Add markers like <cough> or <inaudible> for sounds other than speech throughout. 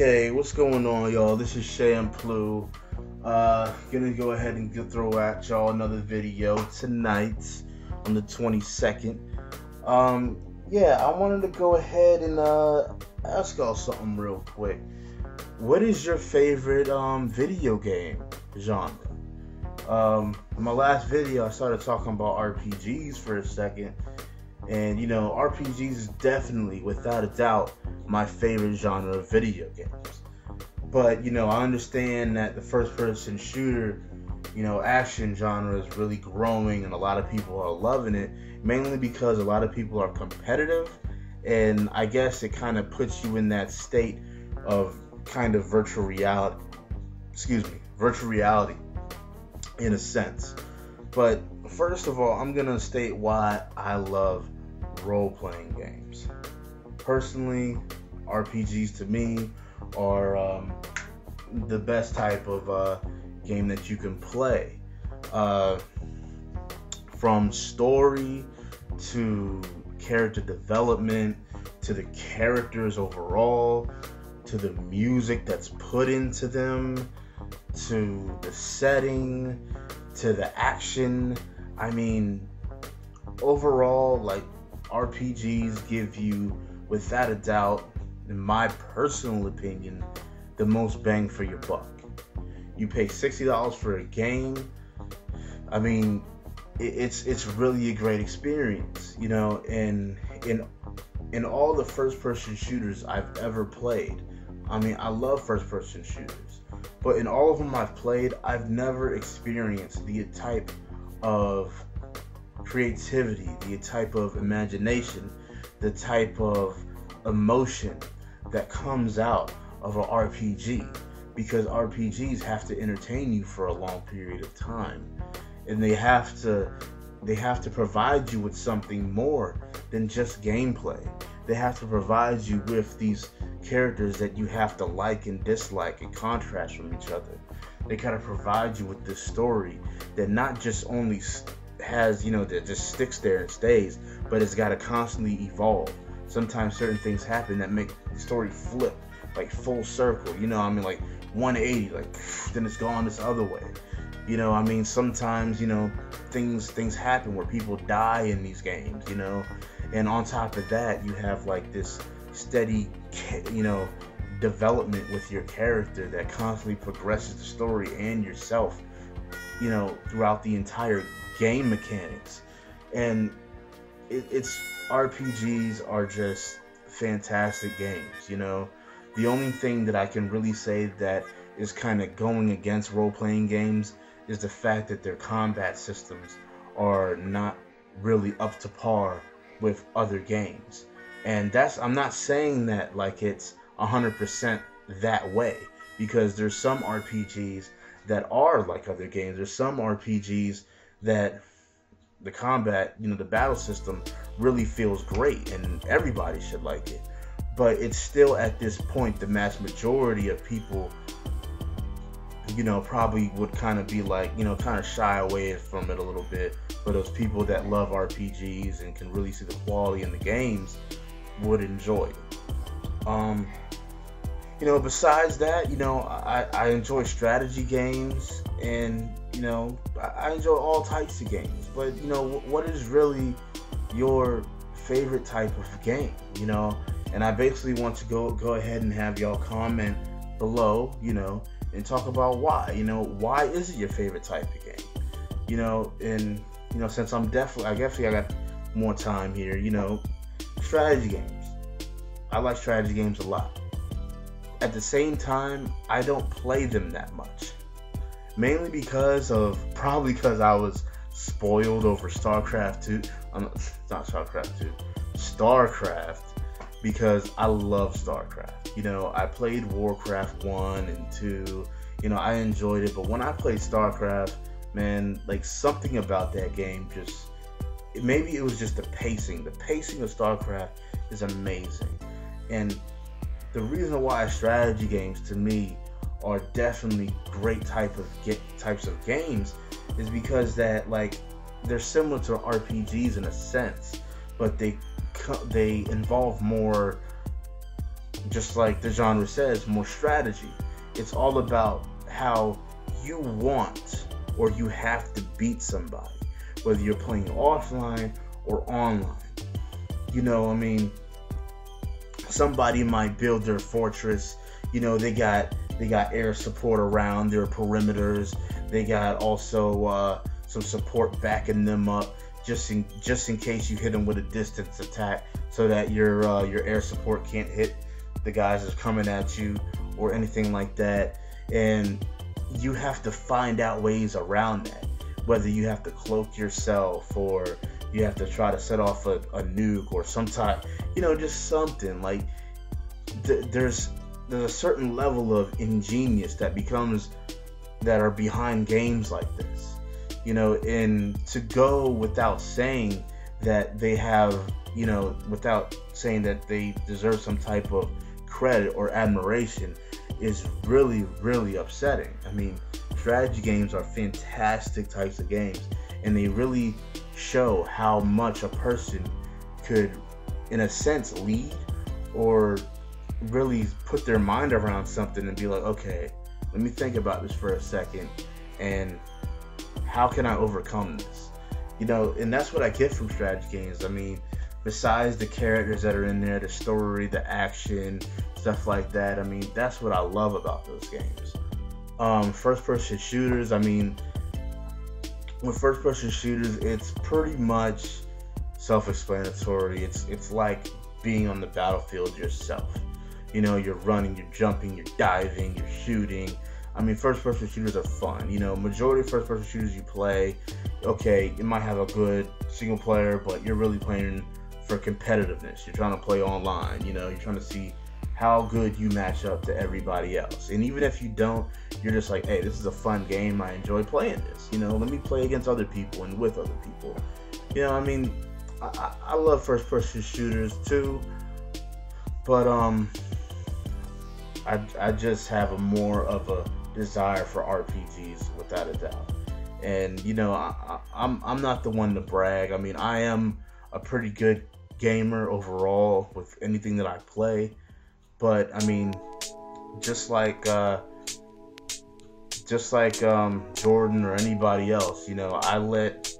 Okay, what's going on, y'all? This is Champloo. Uh, gonna go ahead and throw at y'all another video tonight on the 22nd. Um, yeah, I wanted to go ahead and uh, ask y'all something real quick. What is your favorite um, video game genre? Um, in my last video, I started talking about RPGs for a second, and you know, RPGs is definitely, without a doubt, my favorite genre of video games. But you know, I understand that the first-person shooter, you know, action genre is really growing, and a lot of people are loving it, mainly because a lot of people are competitive, and I guess it kind of puts you in that state of kind of virtual reality. Excuse me, virtual reality in a sense. But first of all, I'm gonna state why I love role playing games. Personally, RPGs to me are um, the best type of uh, game that you can play. Uh, from story to character development to the characters overall to the music that's put into them to the setting to the action. I mean, overall, like RPGs give you, without a doubt, in my personal opinion, the most bang for your buck. You pay sixty dollars for a game. I mean, it's it's really a great experience, you know. And in in all the first person shooters I've ever played, I mean, I love first person shooters, but in all of them I've played, I've never experienced the type of creativity, the type of imagination, the type of emotion that comes out of an RPG because RPGs have to entertain you for a long period of time and they have to they have to provide you with something more than just gameplay. They have to provide you with these characters that you have to like and dislike and contrast from each other. They kind of provide you with this story that not just only has, you know, that just sticks there and stays, but it's got to constantly evolve. Sometimes certain things happen that make the story flip, like full circle, you know, I mean, like 180, like <sighs> then it's gone this other way. You know, I mean, sometimes, you know, things things happen where people die in these games, you know, and on top of that, you have like this steady, you know, development with your character that constantly progresses the story and yourself, you know, throughout the entire game mechanics. And it, it's RPGs are just fantastic games, you know. The only thing that I can really say that is kind of going against role playing games is the fact that their combat systems are not really up to par with other games. And that's I'm not saying that like it's 100% that way because there's some RPGs that are like other games. There's some RPGs that the combat, you know, the battle system really feels great and everybody should like it. But it's still at this point the mass majority of people you know, probably would kind of be like, you know, kind of shy away from it a little bit. But those people that love RPGs and can really see the quality in the games would enjoy it. Um, you know, besides that, you know, I, I enjoy strategy games and, you know, I, I enjoy all types of games. But, you know, what is really your favorite type of game, you know? And I basically want to go go ahead and have y'all comment below, you know, and talk about why. You know, why is it your favorite type of game? You know, and you know, since I'm definitely, I guess I got more time here. You know, strategy games. I like strategy games a lot. At the same time, I don't play them that much. Mainly because of probably because I was spoiled over StarCraft 2. I'm um, not StarCraft 2. StarCraft because I love StarCraft. You know, I played Warcraft 1 and 2. You know, I enjoyed it, but when I played StarCraft, man, like something about that game just maybe it was just the pacing. The pacing of StarCraft is amazing. And the reason why strategy games to me are definitely great type of get types of games is because that like they're similar to RPGs in a sense, but they they involve more just like the genre says, more strategy. It's all about how you want or you have to beat somebody, whether you're playing offline or online. You know, I mean, somebody might build their fortress. You know, they got they got air support around their perimeters. They got also uh, some support backing them up just in just in case you hit them with a distance attack, so that your uh, your air support can't hit the guys that's coming at you or anything like that. And you have to find out ways around that. Whether you have to cloak yourself or you have to try to set off a, a nuke or some type, you know, just something like th- there's there's a certain level of ingenious that becomes that are behind games like this you know and to go without saying that they have you know without saying that they deserve some type of credit or admiration is really really upsetting. I mean strategy games are fantastic types of games and they really show how much a person could in a sense lead or really put their mind around something and be like, okay, let me think about this for a second and how can I overcome this? You know, and that's what I get from strategy games. I mean, besides the characters that are in there, the story, the action, stuff like that, I mean, that's what I love about those games. Um, first person shooters, I mean, with first person shooters, it's pretty much self explanatory. It's it's like being on the battlefield yourself. You know, you're running, you're jumping, you're diving, you're shooting. I mean, first person shooters are fun. You know, majority of first person shooters you play, okay, you might have a good single player, but you're really playing for competitiveness. You're trying to play online. You know, you're trying to see how good you match up to everybody else. And even if you don't, you're just like, hey, this is a fun game. I enjoy playing this. You know, let me play against other people and with other people. You know, I mean, I, I love first person shooters too, but um, I, I just have a more of a desire for RPGs without a doubt. And you know, I, I, I'm I'm not the one to brag. I mean, I am a pretty good gamer overall with anything that I play. But I mean, just like uh, just like um, Jordan or anybody else, you know, I let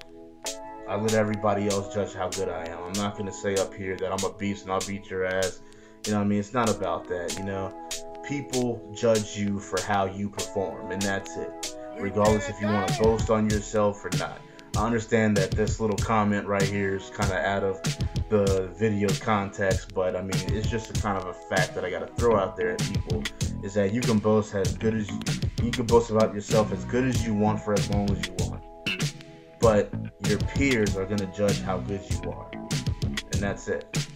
I let everybody else judge how good I am. I'm not gonna say up here that I'm a beast and I'll beat your ass. You know what I mean? It's not about that, you know people judge you for how you perform, and that's it. Regardless if you want to boast on yourself or not. I understand that this little comment right here is kind of out of the video context, but I mean, it's just a kind of a fact that I got to throw out there at people is that you can boast as good as you, can boast about yourself as good as you want for as long as you want, but your peers are going to judge how good you are, and that's it.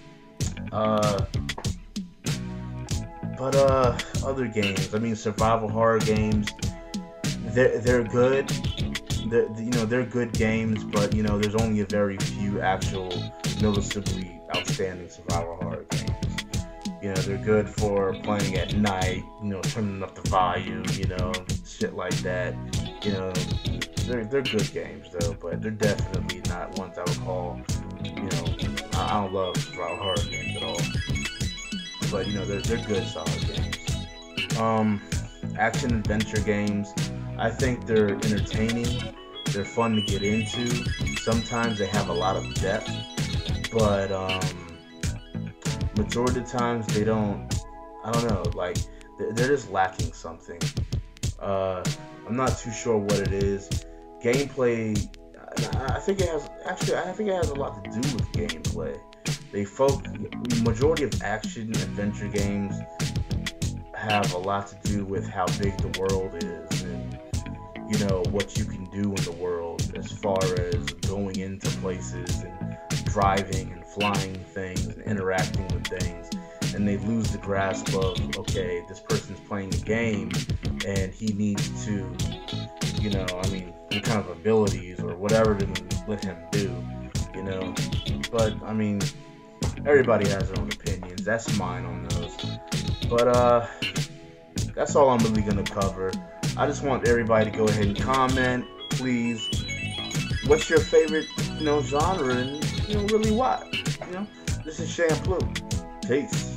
Uh, but uh, other games. I mean, survival horror games. They're they're good. They're, you know they're good games, but you know there's only a very few actual noticeably outstanding survival horror games. You know they're good for playing at night. You know turning up the volume. You know shit like that. You know they're they're good games though, but they're definitely not ones I would call. You know I, I don't love survival horror games at all but you know they're they're good, solid games. Um, action adventure games, I think they're entertaining. They're fun to get into. Sometimes they have a lot of depth, but um, majority of the times they don't. I don't know, like they're just lacking something. Uh, I'm not too sure what it is. Gameplay, I think it has actually. I think it has a lot to do with gameplay. They folk majority of action adventure games have a lot to do with how big the world is you know what you can do in the world as far as going into places and driving and flying things and interacting with things and they lose the grasp of okay this person's playing a game and he needs to you know i mean what kind of abilities or whatever to let him do you know but i mean everybody has their own opinions. That's mine on those. But uh, that's all I'm really gonna cover. I just want everybody to go ahead and comment, please. What's your favorite, you know, genre, and you know, really why? You know, this is Champloo. Peace.